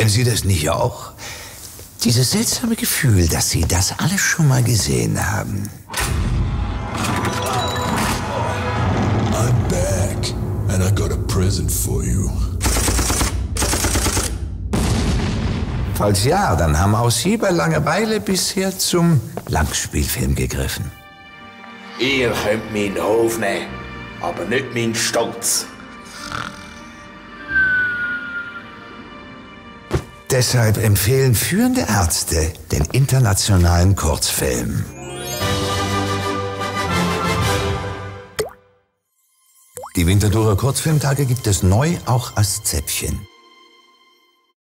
Kennen Sie das nicht auch? Dieses seltsame Gefühl, dass Sie das alles schon mal gesehen haben. I'm back, and I got a present for you. Falls ja, dann haben auch Sie bei Langeweile bisher zum Langspielfilm gegriffen. Ihr könnt meinen Hof nehmen, aber nicht meinen Stolz. Deshalb empfehlen führende Ärzte den internationalen Kurzfilm. Die Winterthurer Kurzfilmtage gibt es neu auch als Zäpfchen.